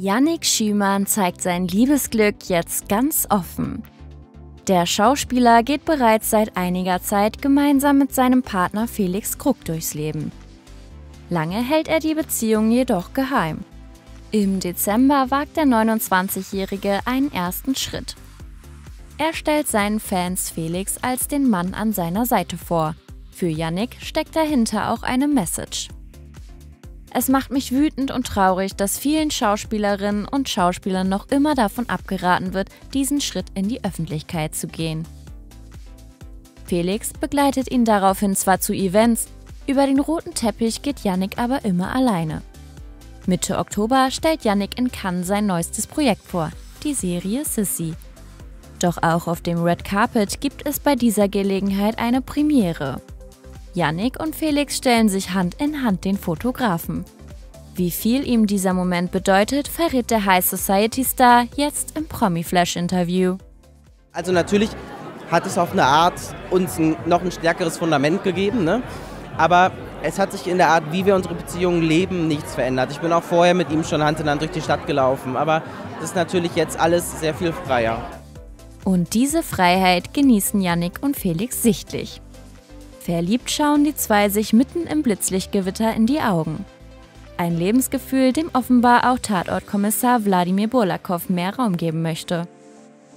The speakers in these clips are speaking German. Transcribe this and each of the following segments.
Yannick Schümann zeigt sein Liebesglück jetzt ganz offen. Der Schauspieler geht bereits seit einiger Zeit gemeinsam mit seinem Partner Felix Krug durchs Leben. Lange hält er die Beziehung jedoch geheim. Im Dezember wagt der 29-Jährige einen ersten Schritt. Er stellt seinen Fans Felix als den Mann an seiner Seite vor. Für Yannick steckt dahinter auch eine Message. Es macht mich wütend und traurig, dass vielen Schauspielerinnen und Schauspielern noch immer davon abgeraten wird, diesen Schritt in die Öffentlichkeit zu gehen. Felix begleitet ihn daraufhin zwar zu Events, über den roten Teppich geht Yannick aber immer alleine. Mitte Oktober stellt Yannick in Cannes sein neuestes Projekt vor, die Serie Sissy. Doch auch auf dem Red Carpet gibt es bei dieser Gelegenheit eine Premiere. Yannick und Felix stellen sich Hand in Hand den Fotografen. Wie viel ihm dieser Moment bedeutet, verrät der High Society Star jetzt im Promi Flash Interview. Also natürlich hat es auf eine Art uns ein, noch ein stärkeres Fundament gegeben, ne? aber es hat sich in der Art, wie wir unsere Beziehungen leben, nichts verändert. Ich bin auch vorher mit ihm schon Hand in Hand durch die Stadt gelaufen, aber das ist natürlich jetzt alles sehr viel freier. Und diese Freiheit genießen Yannick und Felix sichtlich. Verliebt schauen die zwei sich mitten im Blitzlichtgewitter in die Augen. Ein Lebensgefühl, dem offenbar auch Tatortkommissar Wladimir Burlakow mehr Raum geben möchte.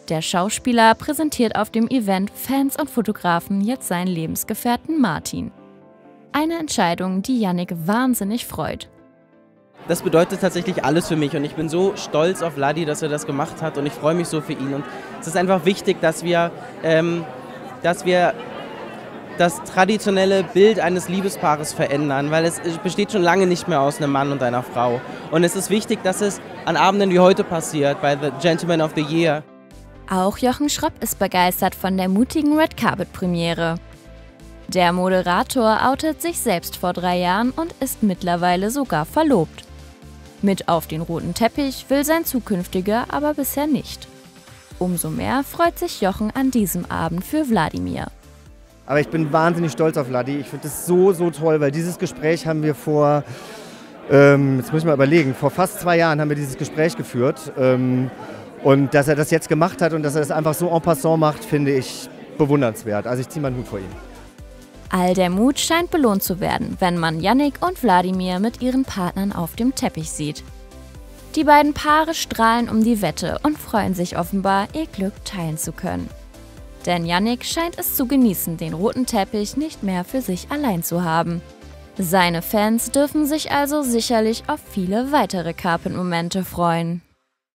Der Schauspieler präsentiert auf dem Event Fans und Fotografen jetzt seinen Lebensgefährten Martin. Eine Entscheidung, die Yannick wahnsinnig freut. Das bedeutet tatsächlich alles für mich und ich bin so stolz auf Vladi, dass er das gemacht hat und ich freue mich so für ihn. Und es ist einfach wichtig, dass wir, ähm, dass wir das traditionelle Bild eines Liebespaares verändern, weil es besteht schon lange nicht mehr aus einem Mann und einer Frau. Und es ist wichtig, dass es an Abenden wie heute passiert, bei The Gentleman of the Year. Auch Jochen Schropp ist begeistert von der mutigen Red Carpet Premiere. Der Moderator outet sich selbst vor drei Jahren und ist mittlerweile sogar verlobt. Mit auf den roten Teppich will sein zukünftiger aber bisher nicht. Umso mehr freut sich Jochen an diesem Abend für Wladimir. Aber ich bin wahnsinnig stolz auf Ladi. Ich finde das so, so toll, weil dieses Gespräch haben wir vor, ähm, jetzt muss ich mal überlegen, vor fast zwei Jahren haben wir dieses Gespräch geführt. Ähm, und dass er das jetzt gemacht hat und dass er das einfach so en passant macht, finde ich bewundernswert. Also ich ziehe meinen Hut vor ihm. All der Mut scheint belohnt zu werden, wenn man Yannick und Wladimir mit ihren Partnern auf dem Teppich sieht. Die beiden Paare strahlen um die Wette und freuen sich offenbar, ihr Glück teilen zu können. Denn Yannick scheint es zu genießen, den roten Teppich nicht mehr für sich allein zu haben. Seine Fans dürfen sich also sicherlich auf viele weitere Carpet-Momente freuen.